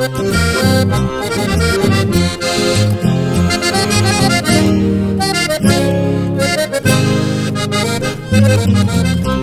Thank Música